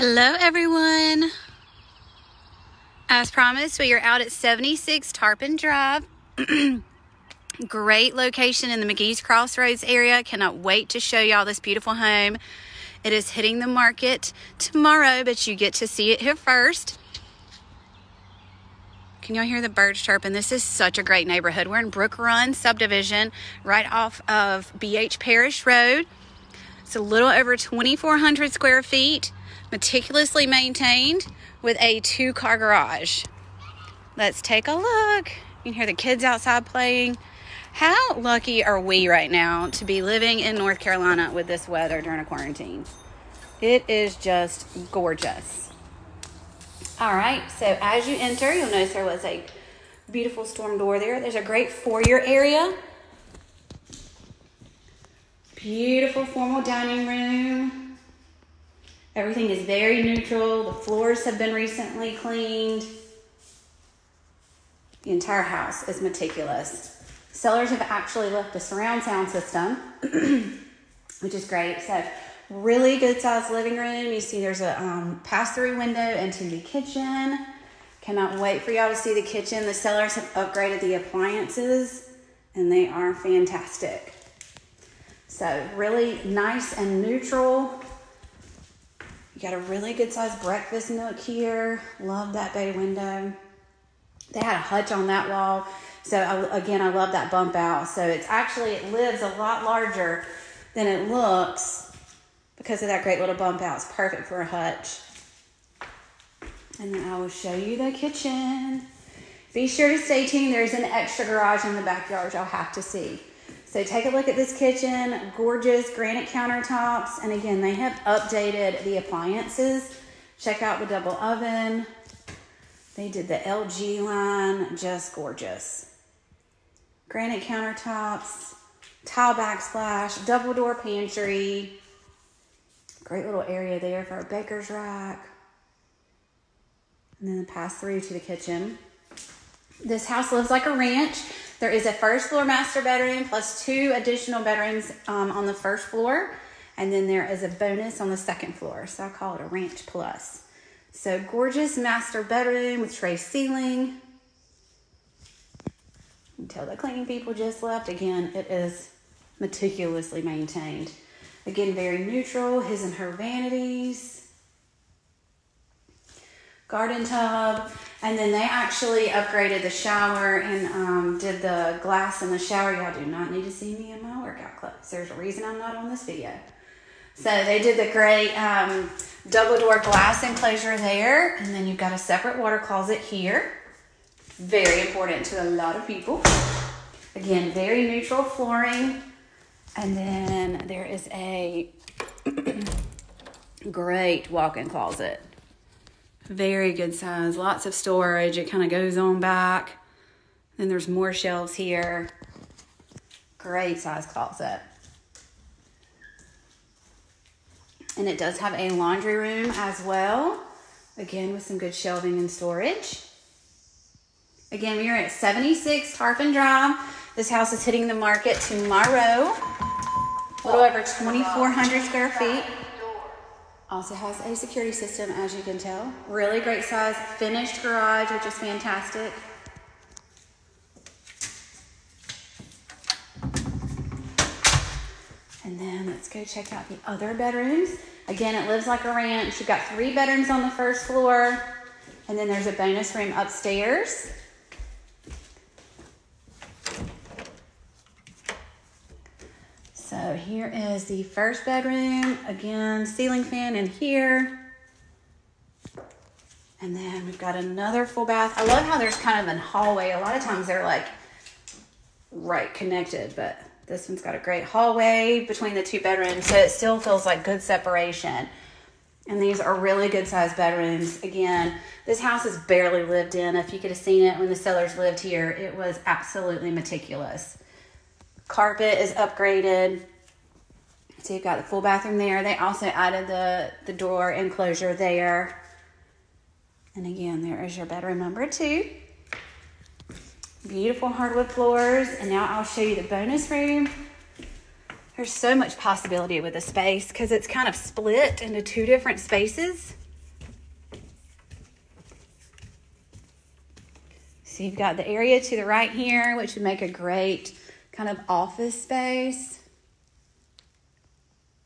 Hello, everyone. As promised, we are out at 76 Tarpon Drive. Great location in the McGee's Crossroads area. Cannot wait to show y'all this beautiful home. It is hitting the market tomorrow, but you get to see it here first. Can y'all hear the birds chirping? This is such a great neighborhood. We're in Brook Run subdivision right off of BH Parish Road. It's a little over 2,400 square feet meticulously maintained with a two car garage. Let's take a look. You can hear the kids outside playing. How lucky are we right now to be living in North Carolina with this weather during a quarantine? It is just gorgeous. All right, so as you enter, you'll notice there was a beautiful storm door there. There's a great foyer area. Beautiful formal dining room. Everything is very neutral. The floors have been recently cleaned. The entire house is meticulous. Sellers have actually left a surround sound system, which is great. So, really good sized living room. You see, there's a um, pass through window into the kitchen. Cannot wait for y'all to see the kitchen. The sellers have upgraded the appliances, and they are fantastic. So, really nice and neutral. You got a really good sized breakfast nook here. Love that bay window. They had a hutch on that wall. So I, again, I love that bump out. So it's actually, it lives a lot larger than it looks because of that great little bump out. It's perfect for a hutch. And then I will show you the kitchen. Be sure to stay tuned. There's an extra garage in the backyard y'all have to see. So take a look at this kitchen, gorgeous granite countertops. And again, they have updated the appliances. Check out the double oven. They did the LG line, just gorgeous. Granite countertops, tile backsplash, double door pantry. Great little area there for a baker's rack. And then pass through to the kitchen. This house lives like a ranch. There is a first floor master bedroom plus two additional bedrooms um, on the first floor. And then there is a bonus on the second floor. So I call it a ranch plus. So gorgeous master bedroom with tray ceiling. Until the cleaning people just left. Again, it is meticulously maintained. Again, very neutral. His and her vanities garden tub. And then they actually upgraded the shower and um, did the glass in the shower. Y'all do not need to see me in my workout clothes. There's a reason I'm not on this video. So they did the great um, double door glass enclosure there. And then you've got a separate water closet here. Very important to a lot of people. Again, very neutral flooring. And then there is a great walk-in closet. Very good size, lots of storage. It kind of goes on back. Then there's more shelves here. Great size closet. And it does have a laundry room as well. Again, with some good shelving and storage. Again, we are at 76 Tarpon Drive. This house is hitting the market tomorrow. A little over 2,400 square feet. Also has a security system, as you can tell. Really great size, finished garage, which is fantastic. And then let's go check out the other bedrooms. Again, it lives like a ranch. You've got three bedrooms on the first floor, and then there's a bonus room upstairs. So here is the first bedroom. Again, ceiling fan in here. And then we've got another full bath. I love how there's kind of a hallway. A lot of times they're like right connected, but this one's got a great hallway between the two bedrooms. So it still feels like good separation. And these are really good sized bedrooms. Again, this house is barely lived in. If you could have seen it when the sellers lived here, it was absolutely meticulous. Carpet is upgraded. So you've got the full bathroom there. They also added the, the door enclosure there. And again, there is your bedroom number two. Beautiful hardwood floors. And now I'll show you the bonus room. There's so much possibility with the space because it's kind of split into two different spaces. So you've got the area to the right here, which would make a great kind of office space.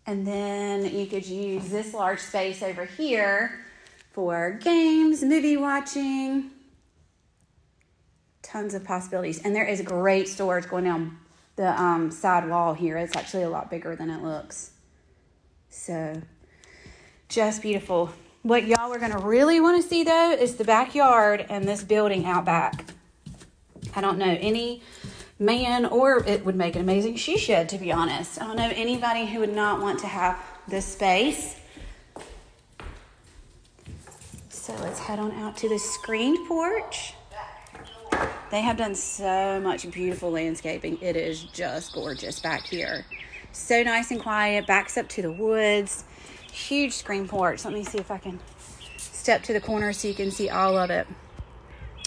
And then you could use this large space over here for games, movie watching, tons of possibilities. And there is great storage going down the um, side wall here. It's actually a lot bigger than it looks. So just beautiful. What y'all are going to really want to see though is the backyard and this building out back. I don't know any man or it would make an amazing she shed to be honest. I don't know anybody who would not want to have this space. So let's head on out to the screened porch. They have done so much beautiful landscaping. It is just gorgeous back here. So nice and quiet, backs up to the woods. Huge screen porch. Let me see if I can step to the corner so you can see all of it.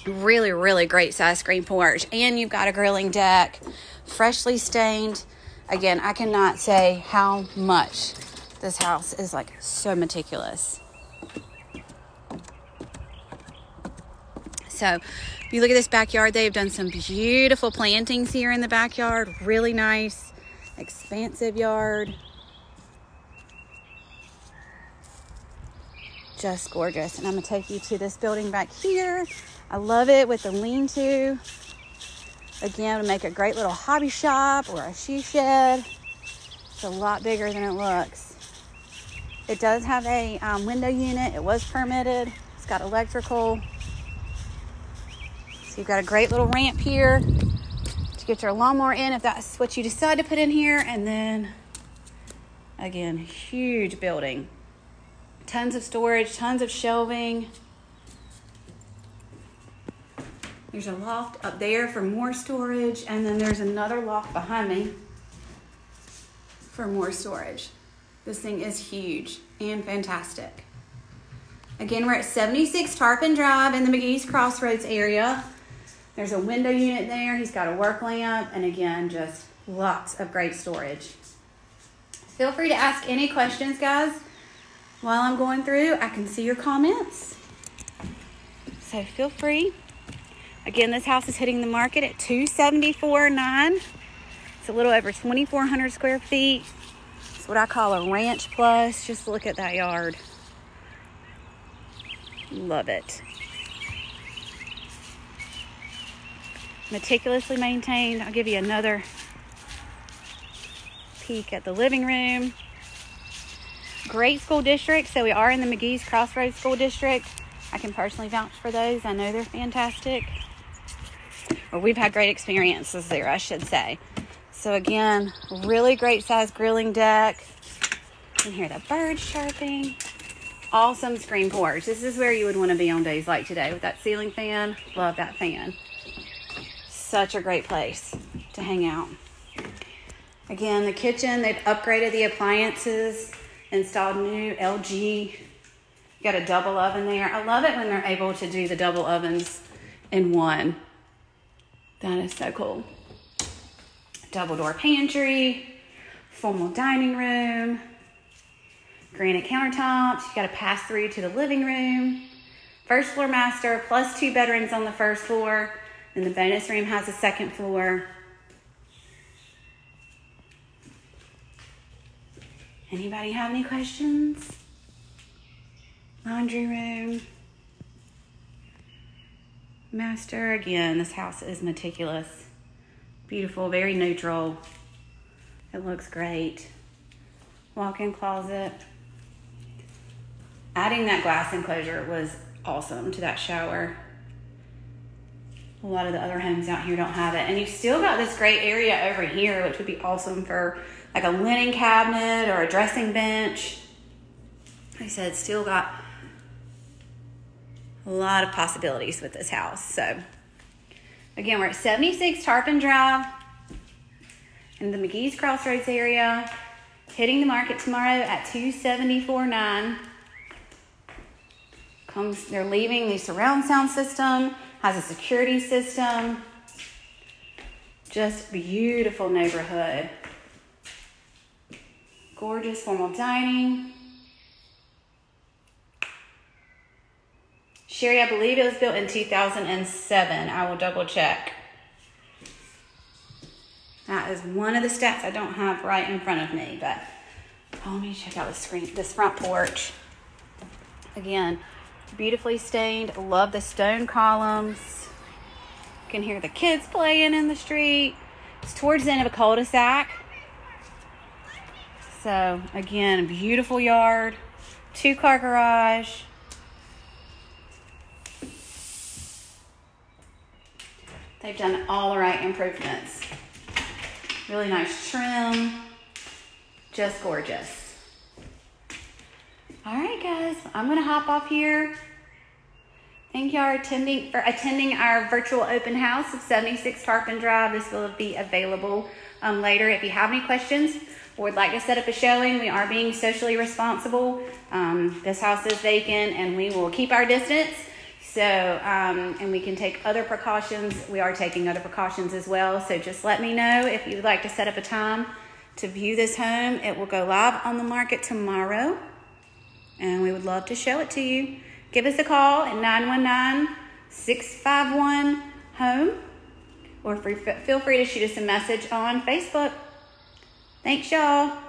Really, really great size screen porch. And you've got a grilling deck, freshly stained. Again, I cannot say how much this house is like so meticulous. So, if you look at this backyard, they've done some beautiful plantings here in the backyard. Really nice, expansive yard. Just gorgeous. And I'm to take you to this building back here. I love it with the lean to. Again, to make a great little hobby shop or a she shed. It's a lot bigger than it looks. It does have a um, window unit, it was permitted, it's got electrical. So you've got a great little ramp here to get your lawnmower in if that's what you decide to put in here. And then again, huge building. Tons of storage, tons of shelving. There's a loft up there for more storage, and then there's another loft behind me for more storage. This thing is huge and fantastic. Again, we're at 76 Tarpon Drive in the McGee's Crossroads area. There's a window unit there. He's got a work lamp, and again, just lots of great storage. Feel free to ask any questions, guys. While I'm going through, I can see your comments. So feel free. Again, this house is hitting the market at 274.9. It's a little over 2,400 square feet. It's what I call a ranch plus. Just look at that yard. Love it. meticulously maintained. I'll give you another peek at the living room. Great school district. So we are in the McGee's Crossroads School District. I can personally vouch for those. I know they're fantastic. Or we've had great experiences there, I should say. So again, really great size grilling deck. You can hear the birds chirping. Awesome screen porch. This is where you would want to be on days like today with that ceiling fan. Love that fan such a great place to hang out. Again, the kitchen, they've upgraded the appliances, installed new LG, got a double oven there. I love it when they're able to do the double ovens in one. That is so cool. Double door pantry, formal dining room, granite countertops. You got a pass through to the living room. First floor master plus two bedrooms on the first floor and the bonus room has a second floor. Anybody have any questions? Laundry room. Master, again, this house is meticulous. Beautiful, very neutral. It looks great. Walk-in closet. Adding that glass enclosure was awesome to that shower. A lot of the other homes out here don't have it. And you've still got this great area over here, which would be awesome for like a linen cabinet or a dressing bench. Like I said, still got a lot of possibilities with this house. So, again, we're at 76 Tarpon Drive in the McGee's Crossroads area, hitting the market tomorrow at 274.9. Comes, they're leaving the surround sound system has a security system. Just beautiful neighborhood. Gorgeous formal dining. Sherry, I believe it was built in 2007. I will double check. That is one of the stats I don't have right in front of me, but oh, let me check out the screen, this front porch. Again, beautifully stained. Love the stone columns. You can hear the kids playing in the street. It's towards the end of a cul-de-sac. So again, beautiful yard, two car garage. They've done all the right improvements. Really nice trim. Just gorgeous. All right, guys, I'm gonna hop off here. Thank you for attending for attending our virtual open house of 76 Tarpon Drive. This will be available um, later. If you have any questions or would like to set up a showing, we are being socially responsible. Um, this house is vacant, and we will keep our distance. So, um, and we can take other precautions. We are taking other precautions as well. So just let me know if you'd like to set up a time to view this home. It will go live on the market tomorrow, and we would love to show it to you. Give us a call at 919 651 HOME, or feel free to shoot us a message on Facebook. Thanks, y'all.